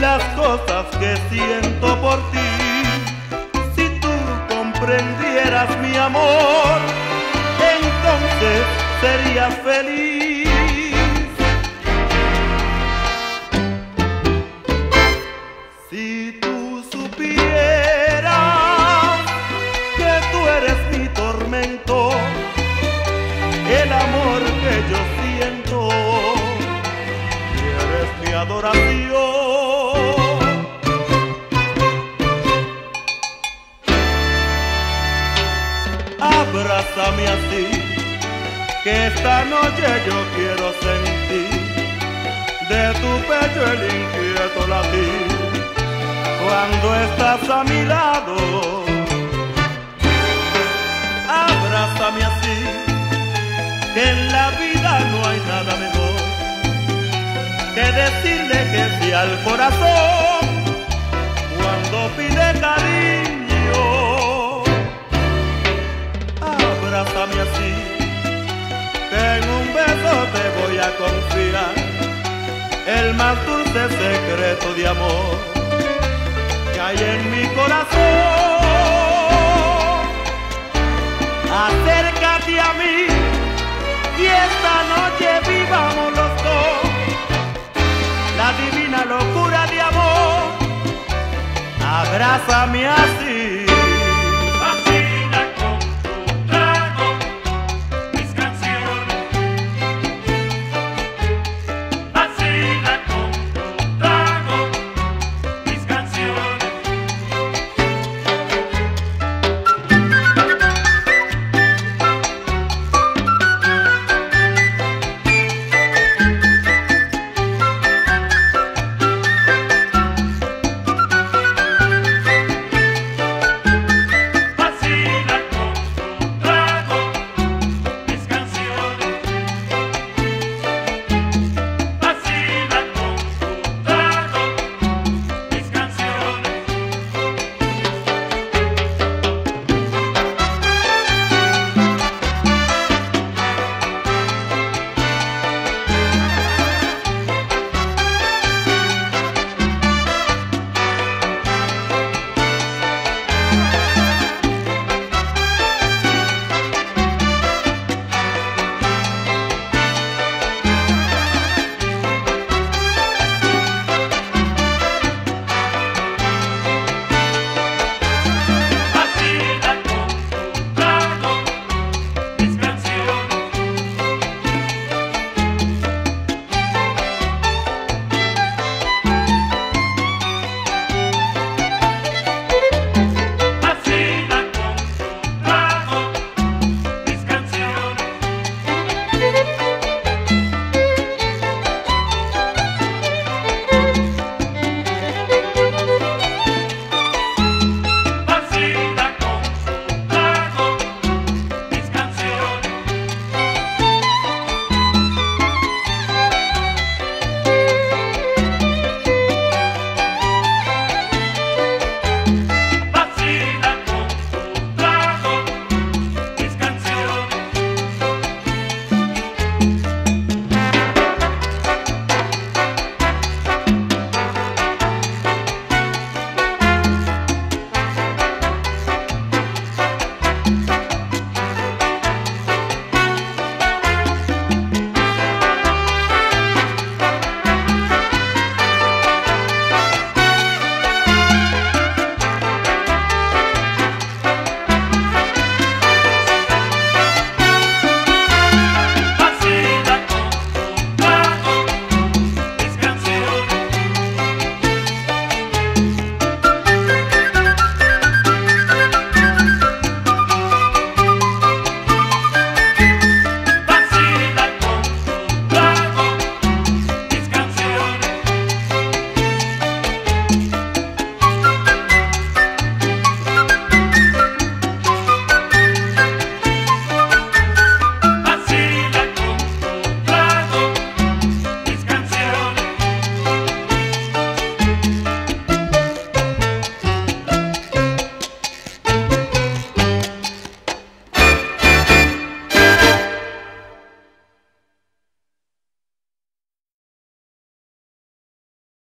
las cosas que siento por ti comprendieras mi amor, entonces serías feliz. Abrázame así, que esta noche yo quiero sentir de tu pecho el inquieto latir cuando estás a mi lado. Abrázame así, que en la vida no hay nada mejor que decirle que sí al corazón cuando pide cariño así, en un beso te voy a confiar el más dulce secreto de amor que hay en mi corazón. Acércate a mí y esta noche vivamos los dos la divina locura de amor. Abrázame así